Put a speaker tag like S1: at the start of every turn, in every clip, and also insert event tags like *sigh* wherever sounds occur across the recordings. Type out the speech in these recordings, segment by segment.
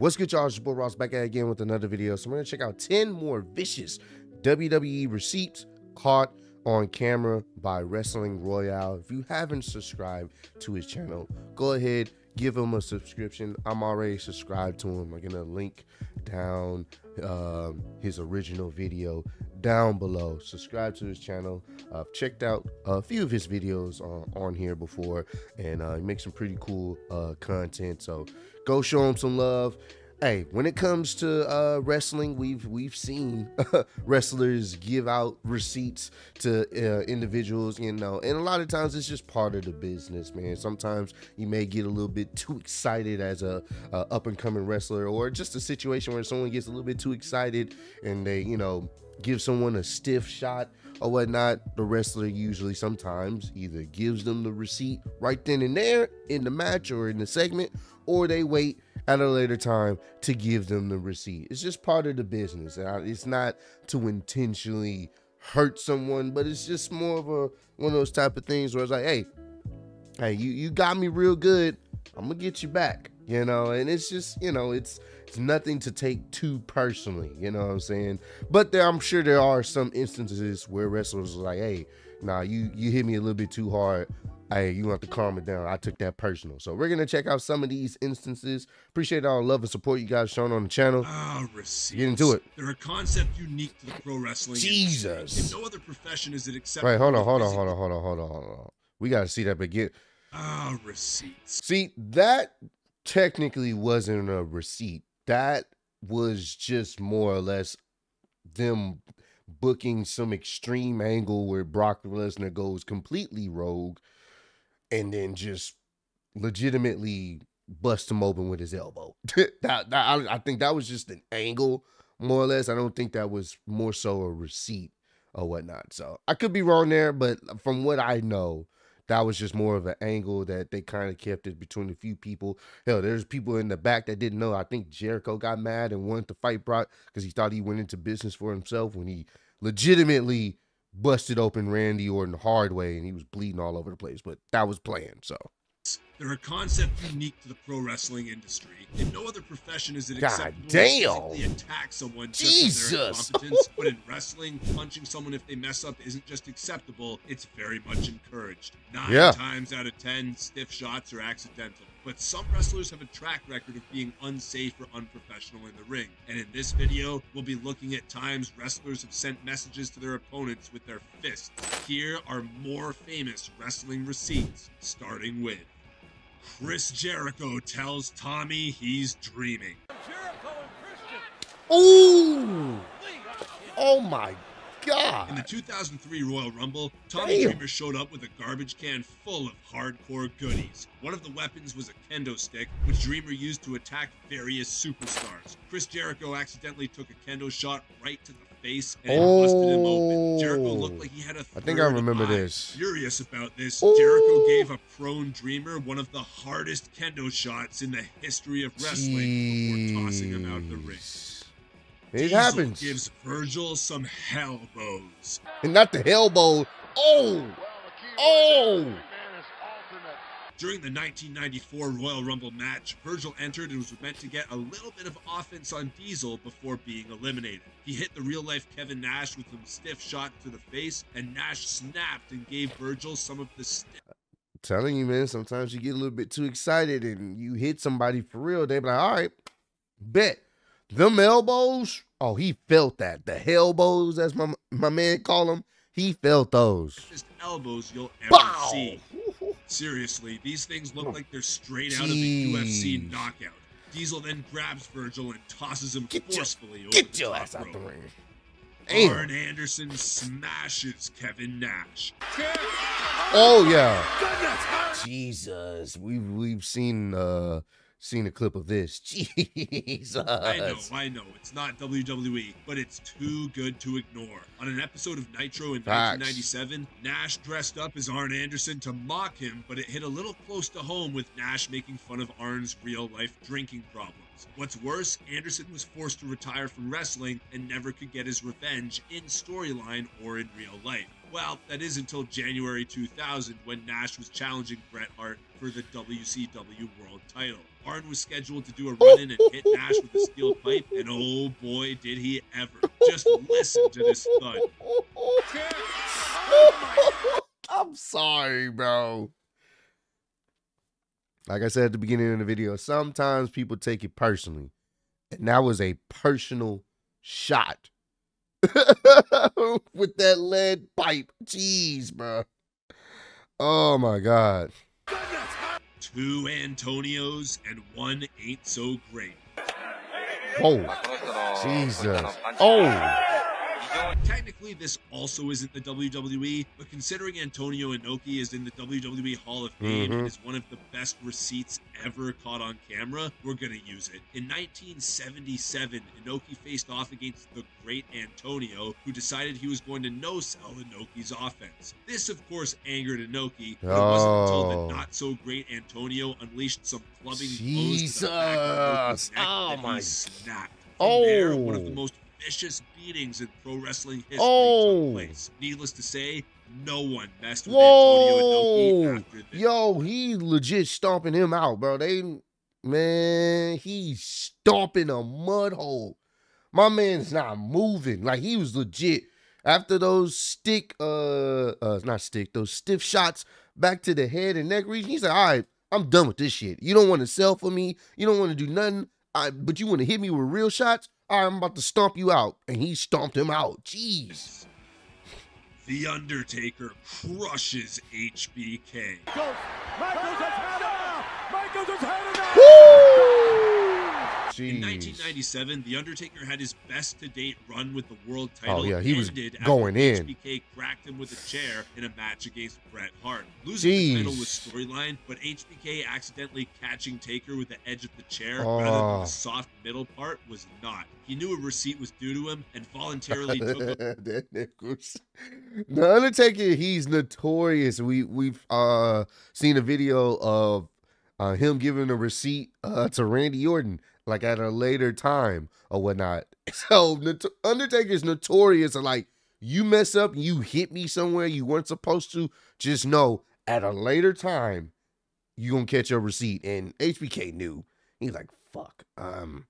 S1: What's good, y'all? It's your boy Ross back at again with another video. So we're gonna check out 10 more vicious WWE receipts caught on camera by Wrestling Royale. If you haven't subscribed to his channel, go ahead, give him a subscription. I'm already subscribed to him. I'm gonna link down um, his original video down below. Subscribe to his channel. I've checked out a few of his videos on, on here before, and uh, he makes some pretty cool uh, content. So go show him some love. Hey, when it comes to uh, wrestling, we've we've seen *laughs* wrestlers give out receipts to uh, individuals, you know, and a lot of times it's just part of the business, man. Sometimes you may get a little bit too excited as a, a up and coming wrestler, or just a situation where someone gets a little bit too excited and they, you know, give someone a stiff shot or whatnot, the wrestler usually sometimes either gives them the receipt right then and there in the match or in the segment, or they wait at a later time to give them the receipt. It's just part of the business. And it's not to intentionally hurt someone, but it's just more of a one of those type of things where it's like, hey, hey, you you got me real good. I'm gonna get you back, you know. And it's just, you know, it's it's nothing to take too personally, you know what I'm saying? But there, I'm sure there are some instances where wrestlers are like, hey, nah, you you hit me a little bit too hard hey, you have to calm it down. I took that personal. So we're gonna check out some of these instances. Appreciate all the love and support you guys shown on the channel.
S2: Ah, receipts.
S1: Get into it.
S2: They're a concept unique to the pro wrestling.
S1: Jesus.
S2: Industry. In no other profession is it acceptable.
S1: Right, hold on, hold on, hold on, hold on, hold on, hold on. We gotta see that begin.
S2: Ah, receipts.
S1: See, that technically wasn't a receipt. That was just more or less them booking some extreme angle where Brock Lesnar goes completely rogue and then just legitimately bust him open with his elbow. *laughs* that, that I, I, think that was just an angle, more or less. I don't think that was more so a receipt or whatnot. So I could be wrong there, but from what I know, that was just more of an angle that they kind of kept it between a few people. Hell, there's people in the back that didn't know. I think Jericho got mad and wanted to fight Brock because he thought he went into business for himself when he legitimately busted open Randy Orton the hard way and he was bleeding all over the place. But that was planned, so.
S2: They're a concept unique to the pro wrestling industry. In no other profession is it
S1: God
S2: acceptable
S1: damn.
S2: to attack someone
S1: Jesus.
S2: just for their incompetence. but in wrestling, punching someone if they mess up isn't just acceptable; it's very much encouraged. Nine
S1: Yeah.
S2: times out of ten, stiff shots are accidental. But some wrestlers have a track record of being unsafe or unprofessional in the ring. And in this video, we'll be looking at times wrestlers have sent messages to their opponents with their fists. Here are more famous wrestling receipts, starting with Chris Jericho tells Tommy he's dreaming.
S1: Ooh! Oh my God!
S2: In the 2003 Royal Rumble, Tommy
S1: Damn.
S2: Dreamer showed up with a garbage can full of hardcore goodies. One of the weapons was a kendo stick, which Dreamer used to attack various superstars. Chris Jericho accidentally took a kendo shot right to the face and it busted him open. Jericho looked oh. like he had a
S1: I think I remember
S2: eye.
S1: this.
S2: Furious about this,
S1: Ooh.
S2: Jericho gave a prone Dreamer one of the hardest kendo shots in the history of wrestling before tossing him out the ring.
S1: It
S2: Diesel
S1: happens.
S2: gives Virgil some elbows.
S1: and not the elbow. Oh! Oh!
S2: During the 1994 Royal Rumble match, Virgil entered and was meant to get a little bit of offense on Diesel before being eliminated. He hit the real life Kevin Nash with a stiff shot to the face, and Nash snapped and gave Virgil some of the stiff.
S1: telling you, man, sometimes you get a little bit too excited and you hit somebody for real. They be like, all right, bet. Them elbows, oh, he felt that. The elbows, as my my man call them, he felt those.
S2: elbows you'll ever
S1: Bow!
S2: see. Seriously, these things look like they're straight out of the UFC knockout. Diesel then grabs Virgil and tosses him
S1: Get your-
S2: forcefully over
S1: Get
S2: the
S1: your
S2: top
S1: ass out the ring. Damn.
S2: Arn Anderson smashes Kevin Nash.
S1: Oh yeah. Jesus. We've we've seen uh seen a clip of this. Jesus. *laughs*
S2: I know, I know, it's not WWE, but it's too good to ignore. On an episode of Nitro in
S1: Facts.
S2: 1997, Nash dressed up as Arn Anderson to mock him, but it hit a little close to home with Nash making fun of Arn's real life drinking problems. What's worse, Anderson was forced to retire from wrestling and never could get his revenge in storyline or in real life. Well, that is until January 2000 when Nash was challenging Bret Hart for the WCW World title. Arn was scheduled to do a run in and hit Nash with a steel pipe, and oh boy, did he ever. Just listen to this thud. *laughs*
S1: I'm sorry, bro. Like I said at the beginning of the video, sometimes people take it personally. And that was a personal shot *laughs* with that lead pipe. Jeez, bro. Oh my God.
S2: Two Antonios and one ain't so great.
S1: Oh, Jesus. Oh.
S2: Technically, this also isn't the WWE, but considering Antonio Inoki is in the WWE Hall of Fame
S1: Mhm.
S2: and is one of the best receipts ever caught on camera, we're gonna use it. In 1977, Inoki faced off against the great Antonio, who decided he was going to no-sell Inoki's offense. This, of course, angered Inoki, but it wasn't until
S1: Oh.
S2: the not-so-great Antonio unleashed some clubbing blows to the back of Inoki's
S1: Jesus.
S2: neck
S1: Oh,
S2: that he
S1: my-
S2: snapped. From there, one of the
S1: Oh.
S2: most vicious beatings in pro wrestling history
S1: Oh.
S2: took place. Needless to say, no one messed with
S1: Whoa.
S2: Antonio Inoki after this.
S1: Yo, he legit stomping him out, bro. They man, he's stomping a mud hole. My man's not moving. Like he was legit. After those stick, uh, uh, not stick, those stiff shots back to the head and neck region, he's like, all right, I'm done with this shit. You don't want to sell for me. You don't want to do nothing. I, but you want to hit me with real shots. All right, I'm about to stomp you out. And he stomped him out. Jeez.
S2: The Undertaker crushes HBK. In
S1: Jeez.
S2: 1997, The Undertaker had his best to date run with the world title.
S1: Oh, yeah, he was going in.
S2: HBK cracked him with a chair in a match against Bret Hart. Losing the title was storyline, but HBK accidentally catching Taker with the edge of the chair rather than
S1: Oh.
S2: the soft middle part was not. He knew a receipt was due to him and voluntarily took *laughs*
S1: that nigga's- the Undertaker, he's notorious. We we've uh seen a video of uh, him giving a receipt uh, to Randy Orton, like at a later time or whatnot. *laughs* So Undertaker's notorious. Like you mess up, you hit me somewhere you weren't supposed to. Just know at a later time you gonna catch your receipt. And HBK knew. He's like, fuck. Um,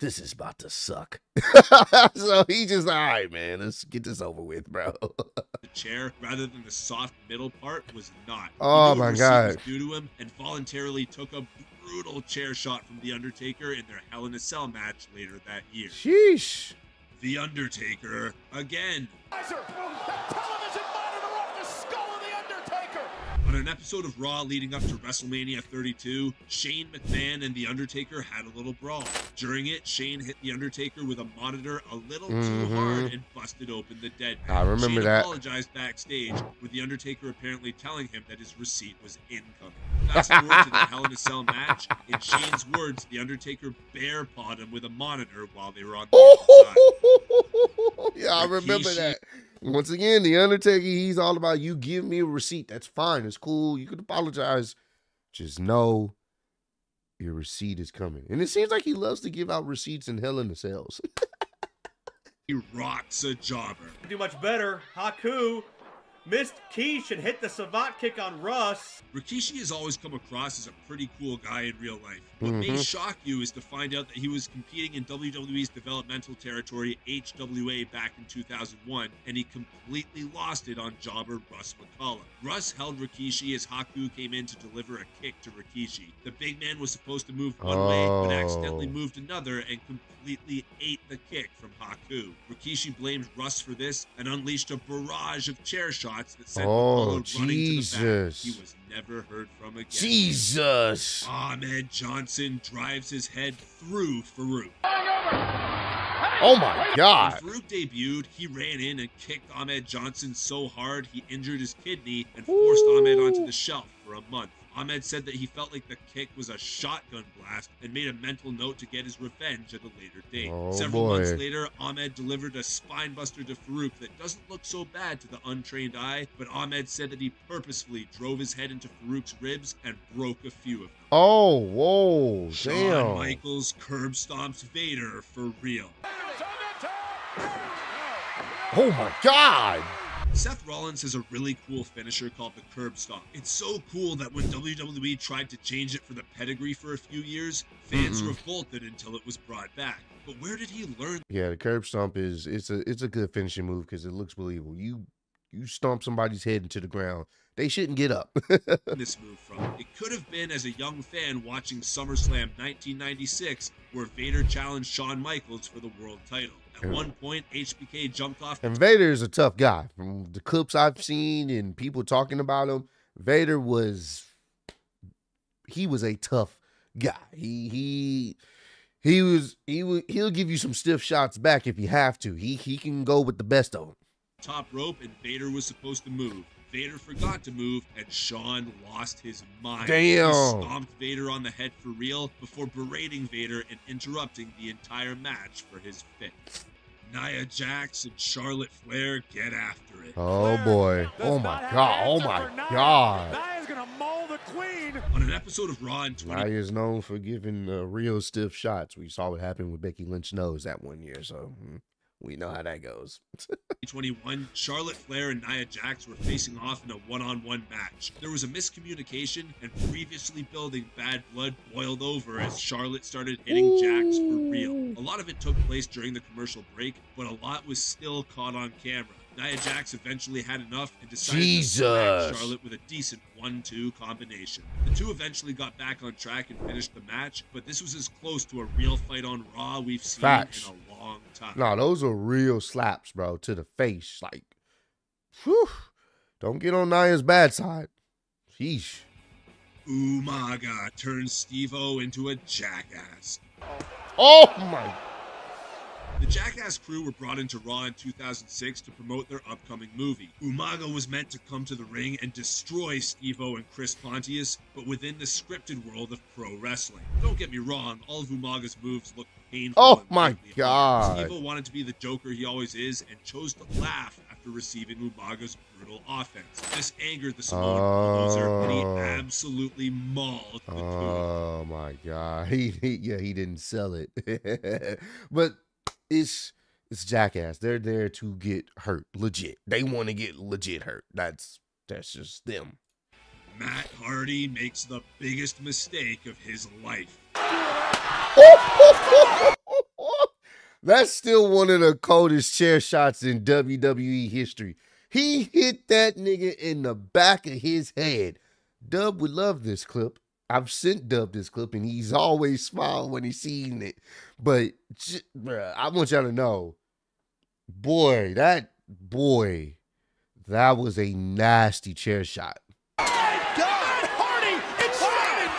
S1: this is about to suck. *laughs* so he just, all right, man, let's get this over with, bro. *laughs*
S2: the chair rather than the soft middle part was not.
S1: Oh, my God.
S2: Due to him and voluntarily took a brutal chair shot from The Undertaker in their Hell in a Cell match later that year.
S1: Sheesh.
S2: The Undertaker again. On an episode of Raw leading up to WrestleMania 32, Shane McMahon and The Undertaker had a little brawl. During it, Shane hit The Undertaker with a monitor a little too
S1: Mhm.
S2: hard and busted open the dead man.
S1: I remember
S2: Shane
S1: that.
S2: apologized backstage, with The Undertaker apparently telling him that his receipt was incoming. Fast forward to the Hell in a Cell match. In Shane's words, The Undertaker bear pawed him with a monitor while they were on the *laughs* outside.
S1: yeah, I remember that. Once again, the Undertaker, he's all about you give me a receipt. That's fine. It's cool. You can apologize. Just know your receipt is coming. And it seems like he loves to give out receipts in Hell in the Cells. *laughs*
S2: He rocks a jobber.
S3: do much better. Haku missed Keish and hit the savate kick on Russ.
S2: Rikishi has always come across as a pretty cool guy in real life. What may
S1: Mhm.
S2: shock you is to find out that he was competing in WWE's developmental territory, HWA, back in 2001, and he completely lost it on jobber Russ McCullough. Russ held Rikishi as Haku came in to deliver a kick to Rikishi. The big man was supposed to move one way, but accidentally
S1: Oh.
S2: moved another and completely ate the kick from Haku. Rikishi blamed Russ for this and unleashed a barrage of chair shots that sent
S1: Oh,
S2: McCullough running to the
S1: Jesus.
S2: back. He was never heard from again.
S1: Jesus.
S2: Ahmed Johnson drives his head through Farouk.
S1: Oh my God!
S2: When
S1: God.
S2: Farouk debuted, he ran in and kicked Ahmed Johnson so hard he injured his kidney and forced Ahmed onto the shelf for a month. Ahmed said that he felt like the kick was a shotgun blast and made a mental note to get his revenge at a later date.
S1: Oh,
S2: Several months later, Ahmed delivered a spinebuster to Farouk that doesn't look so bad to the untrained eye, but Ahmed said that he purposefully drove his head into Farouk's ribs and broke a few of them.
S1: Oh, whoa.
S2: Shawn
S1: Damn.
S2: Michaels curb stomps Vader for real.
S1: Oh my God.
S2: Seth Rollins has a really cool finisher called the curb stomp. It's so cool that when WWE tried to change it for the pedigree for a few years, fans
S1: Mm-mm.
S2: revolted until it was brought back. But where did he learn
S1: Yeah, the curb stomp is it's a it's a good finishing move because it looks believable. You you stomp somebody's head into the ground, they shouldn't get up. *laughs*
S2: this move from? It could have been as a young fan watching SummerSlam 1996, where Vader challenged Shawn Michaels for the world title. At
S1: Yeah.
S2: one point, HBK jumped off
S1: and Vader is a tough guy. From the clips I've seen and people talking about him, Vader was he was a tough guy. He he he was he would he'll give you some stiff shots back if you have to. He he can go with the best of them.
S2: top rope and Vader was supposed to move. Vader forgot to move and Shawn lost his mind.
S1: Damn.
S2: He stomped Vader on the head for real before berating Vader and interrupting the entire match for his fit. Nia Jax and Charlotte Flair get after it.
S1: Oh boy. Oh my god. Oh my god.
S4: Nia's gonna maul the queen.
S2: On an episode of Raw in 20
S1: Nia is known for giving uh, real stiff shots. We saw what happened with Becky Lynch nose that one year, so mm, we know how that goes. *laughs*
S2: 2021, Charlotte Flair and Nia Jax were facing off in a one-on-one match. There was a miscommunication, and previously building bad blood boiled over as Charlotte started hitting Jax for real. A lot of it took place during the commercial break, but a lot was still caught on camera. Nia Jax eventually had enough and decided to smack
S1: Jesus.
S2: Charlotte with a decent 1-2 combination. The two eventually got back on track and finished the match, but this was as close to a real fight on Raw we've seen
S1: Facts.
S2: in a long time.
S1: no, those are real slaps, bro, to the face. Like, whew. Don't get on Nia's bad side. Sheesh.
S2: Umaga turns Steve-O into a jackass.
S1: Oh my.
S2: The Jackass crew were brought into Raw in 2006 to promote their upcoming movie. Umaga was meant to come to the ring and destroy Steve-O and Chris Pontius, but within the scripted world of pro wrestling. Don't get me wrong, all of Umaga's moves look painful.
S1: Oh my. God.
S2: Steve-O wanted to be the Joker he always is and chose to laugh after receiving Umaga's brutal offense. This angered the Samoan bulldozer, and he
S1: Oh.
S2: absolutely mauled the two.
S1: Oh my god. *laughs* He, he yeah, he didn't sell it. *laughs* but it's it's jackass. They're there to get hurt. Legit. They want to get legit hurt. That's that's just them.
S2: Matt Hardy makes the biggest mistake of his life. *laughs*
S1: That's still one of the coldest chair shots in WWE history. He hit that nigga in the back of his head. Dub would love this clip. I've sent Dub this clip and he's always smiling when he's seen it. But bruh, I want y'all to know, boy, that boy, that was a nasty chair shot.
S4: God, Hardy, it's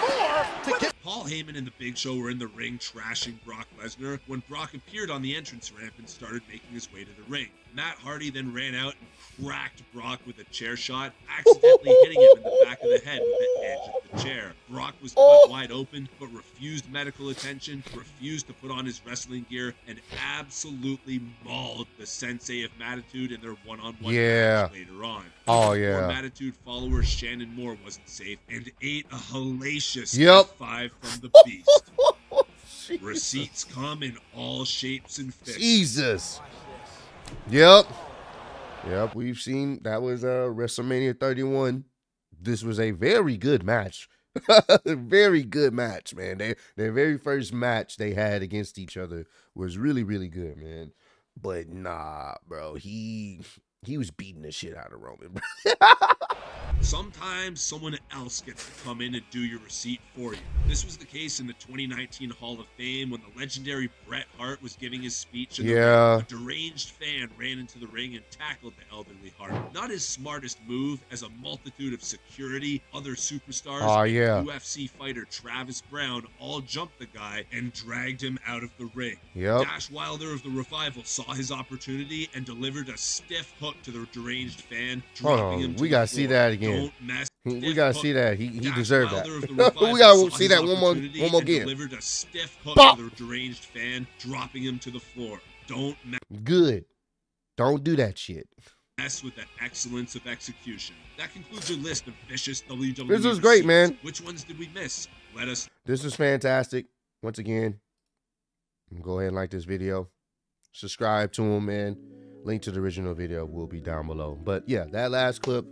S4: more. To get
S2: Paul Heyman and the Big Show were in the ring trashing Brock Lesnar when Brock appeared on the entrance ramp and started making his way to the ring. Matt Hardy then ran out and cracked Brock with a chair shot, accidentally hitting him in the back of the head with the edge of the chair. Brock was cut oh. wide open, but refused medical attention, refused to put on his wrestling gear, and absolutely mauled the Sensei of Mattitude in their one-on-one
S1: Yeah.
S2: match later on.
S1: Oh, yeah.
S2: Mattitude follower Shannon Moore wasn't safe and ate a hellacious
S1: Yep.
S2: F5 from the beast. *laughs* Receipts come in all shapes and fits.
S1: Jesus. Yep. Yep, we've seen that was uh WrestleMania 31. This was a very good match. *laughs* very good match, man. They their very first match they had against each other was really, really good, man. But nah, bro, he he was beating the shit out of Roman. *laughs*
S2: Sometimes someone else gets to come in and do your receipt for you. This was the case in the 2019 Hall of Fame when the legendary Bret Hart was giving his speech. The
S1: Yeah.
S2: A deranged fan ran into the ring and tackled the elderly Hart. Not his smartest move, as a multitude of security, other superstars,
S1: Oh,
S2: and
S1: yeah.
S2: UFC fighter Travis Browne all jumped the guy and dragged him out of the ring.
S1: Yep.
S2: Dash Wilder of the Revival saw his opportunity and delivered a stiff hook to the deranged fan, dropping
S1: on,
S2: him to
S1: we
S2: the
S1: gotta see that again.
S2: Don't.
S1: We gotta see that. He he deserved
S2: Wilder *laughs* of the
S1: that. We gotta see that one more one more again.
S2: Delivered a stiff hook
S1: Bop!
S2: to the deranged fan, dropping him to the floor. Don't
S1: Good. Don't do that shit.
S2: mess with the excellence of execution. That concludes your list of vicious WWE.
S1: This was great, man.
S2: Which ones did we miss? Let us
S1: This was fantastic. Once again, go ahead and like this video. Subscribe to him, man. Link to the original video will be down below. But yeah, that last clip,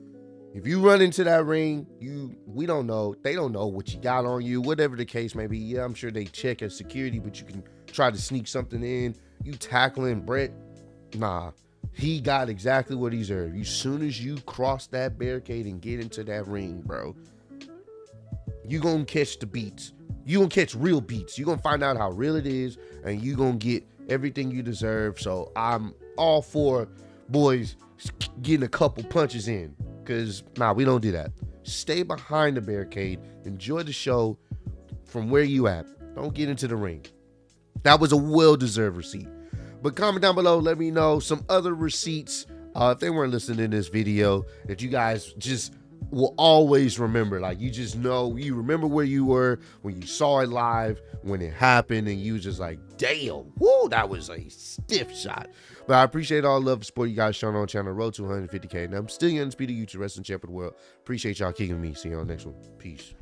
S1: if you run into that ring, you we don't know. They don't know what you got on you, whatever the case may be. Yeah, I'm sure they check as security, but you can try to sneak something in. You tackling Bret, nah. He got exactly what he deserved. As soon as you cross that barricade and get into that ring, bro, you gonna catch the beats. You gonna catch real beats. You gonna find out how real it is, and you gonna get everything you deserve. So I'm all for boys getting a couple punches in, cause nah, we don't do that. Stay behind the barricade. Enjoy the show from where you at. Don't get into the ring. That was a well-deserved receipt. But comment down below, let me know some other receipts. Uh, if they weren't listening to this video, that you guys just will always remember. Like you just know, you remember where you were when you saw it live, when it happened, and you just like, damn, whoo, that was a stiff shot. But I appreciate all the love support you guys showing on channel Road to 150k. And I'm still your undisputed YouTube wrestling champion of the world. Appreciate y'all kicking me. See the next one. Peace.